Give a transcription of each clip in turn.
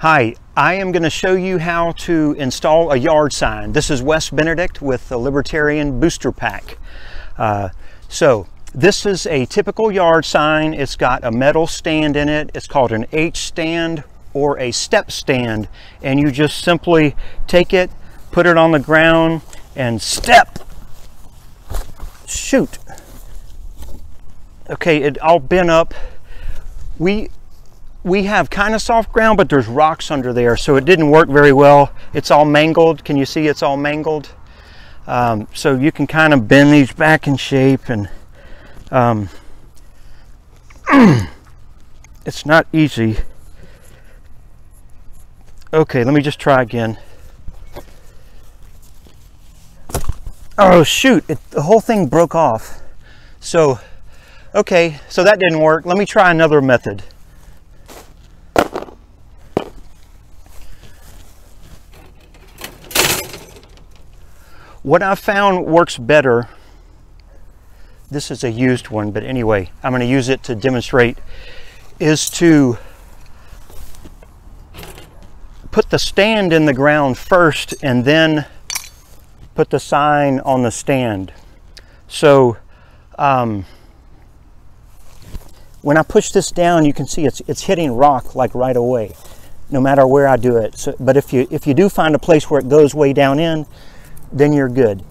Hi, I am going to show you how to install a yard sign. This is Wes Benedict with the Libertarian Booster PAC. Uh, so this is a typical yard sign. It's got a metal stand in it. It's called an H stand or a step stand. And you just simply take it, put it on the ground and step. Shoot. Okay, it all bent up. We we have kind of soft ground, but there's rocks under there, so it didn't work very well. It's all mangled. Can you see it's all mangled? Um, so you can kind of bend these back in shape and um, it's not easy. Okay, let me just try again. Oh shoot, it, the whole thing broke off. So, okay, so that didn't work. Let me try another method. What I've found works better, this is a used one, but anyway, I'm going to use it to demonstrate, is to put the stand in the ground first and then put the sign on the stand. So um, when I push this down, you can see it's, it's hitting rock like right away, no matter where I do it. So, but if you, if you do find a place where it goes way down in, then you're good.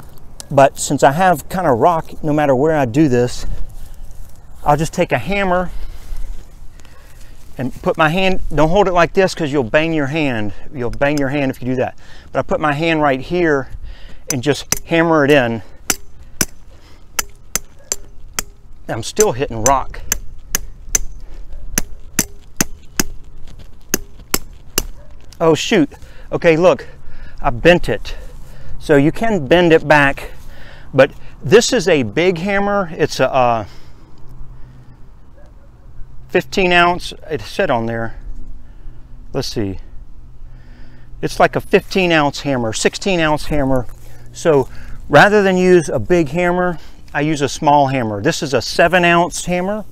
But since I have kind of rock, no matter where I do this, I'll just take a hammer and put my hand, don't hold it like this because you'll bang your hand. You'll bang your hand if you do that. But I put my hand right here and just hammer it in. I'm still hitting rock. Oh shoot. Okay, look, I bent it. So you can bend it back, but this is a big hammer. It's a uh, 15 ounce, it said on there. Let's see. It's like a 15 ounce hammer, 16 ounce hammer. So rather than use a big hammer, I use a small hammer. This is a seven ounce hammer.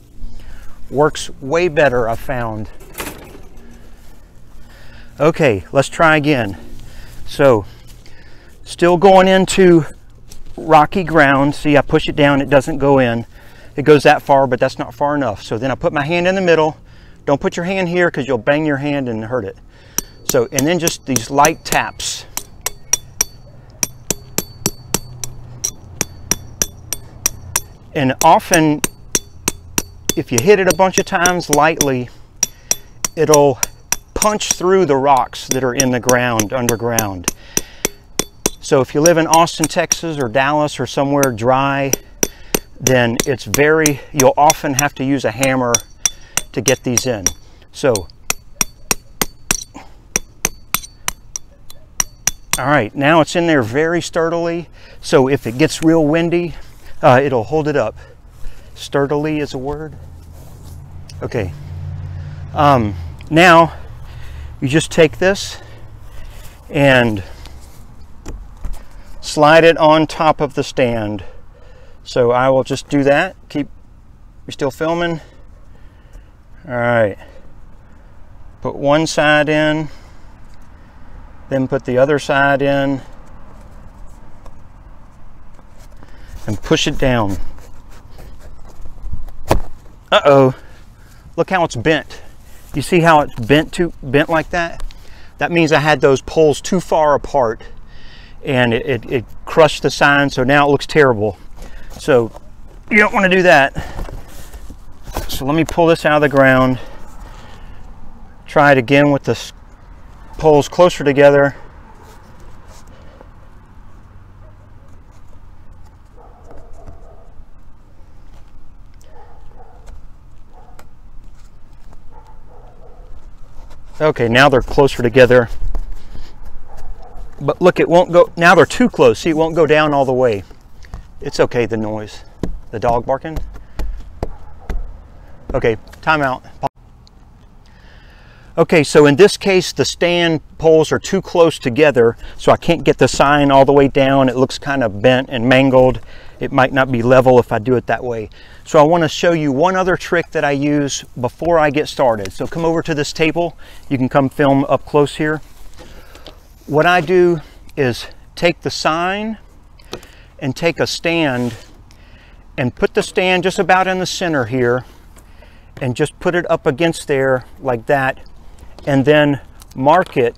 Works way better, I found. Okay, let's try again. So Still going into rocky ground. See, I push it down, it doesn't go in. It goes that far, but that's not far enough. So then I put my hand in the middle. Don't put your hand here because you'll bang your hand and hurt it. So, and then just these light taps. And often, if you hit it a bunch of times lightly, it'll punch through the rocks that are in the ground, underground. So if you live in Austin, Texas or Dallas or somewhere dry, then it's very, you'll often have to use a hammer to get these in. So, all right, now it's in there very sturdily. So if it gets real windy, uh, it'll hold it up. Sturdily is a word. Okay. Um, now you just take this and slide it on top of the stand. So I will just do that. Keep, we still filming? All right. Put one side in, then put the other side in, and push it down. Uh-oh, look how it's bent. You see how it's bent to bent like that? That means I had those poles too far apart and it, it, it crushed the sign so now it looks terrible. So you don't want to do that. So let me pull this out of the ground try it again with the poles closer together. Okay, now they're closer together but look, it won't go, now they're too close. See, it won't go down all the way. It's okay, the noise. The dog barking. Okay, timeout. Okay, so in this case, the stand poles are too close together, so I can't get the sign all the way down. It looks kind of bent and mangled, it might not be level if I do it that way. So I want to show you one other trick that I use before I get started. So come over to this table. You can come film up close here. What I do is take the sign and take a stand and put the stand just about in the center here and just put it up against there like that and then mark it.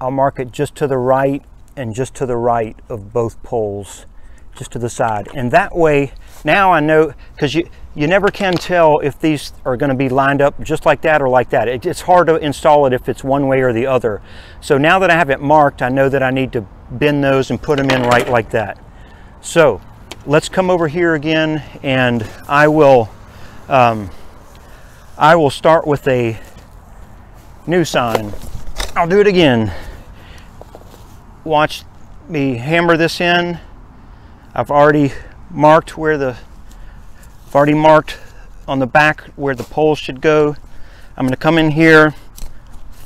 I'll mark it just to the right and just to the right of both poles just to the side. And that way now I know because you you never can tell if these are going to be lined up just like that or like that. It, it's hard to install it if it's one way or the other. So now that I have it marked I know that I need to bend those and put them in right like that. So let's come over here again and I will um, I will start with a new sign. I'll do it again. Watch me hammer this in I've already marked where the I've already marked on the back where the pole should go. I'm going to come in here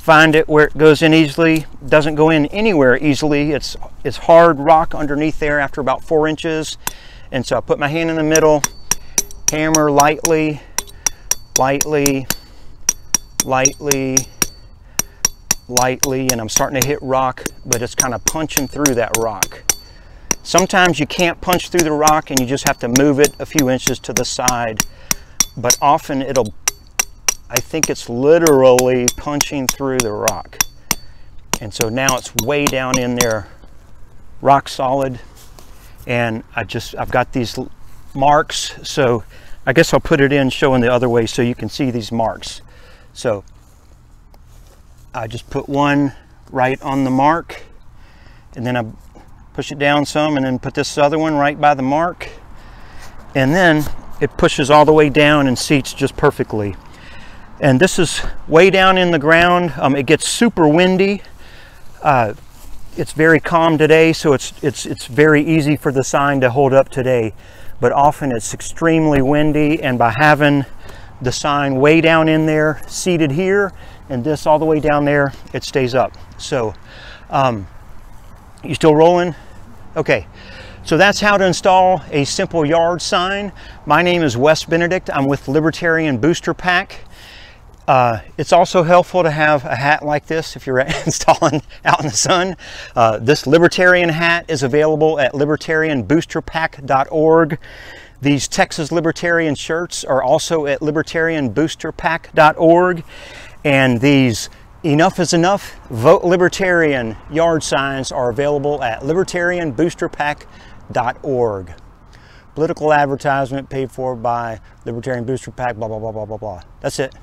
find it where it goes in easily. Doesn't go in anywhere easily. It's it's hard rock underneath there after about four inches. And so I put my hand in the middle hammer lightly lightly lightly lightly and I'm starting to hit rock but it's kind of punching through that rock sometimes you can't punch through the rock and you just have to move it a few inches to the side but often it'll I think it's literally punching through the rock. And so now it's way down in there, rock solid. And I just, I've got these marks. So I guess I'll put it in showing the other way so you can see these marks. So I just put one right on the mark and then I push it down some and then put this other one right by the mark. And then it pushes all the way down and seats just perfectly and this is way down in the ground. Um, it gets super windy. Uh, it's very calm today, so it's, it's, it's very easy for the sign to hold up today. But often it's extremely windy, and by having the sign way down in there, seated here, and this all the way down there, it stays up. So, um, you still rolling? Okay. So that's how to install a simple yard sign. My name is Wes Benedict. I'm with Libertarian Booster PAC. Uh, it's also helpful to have a hat like this if you're installing out in the sun. Uh, this Libertarian hat is available at libertarianboosterpac.org. These Texas Libertarian shirts are also at libertarianboosterpac.org. And these Enough is Enough Vote Libertarian yard signs are available at libertarianboosterpac.org. Political advertisement paid for by Libertarian Booster PAC, blah, blah, blah, blah, blah, blah. That's it.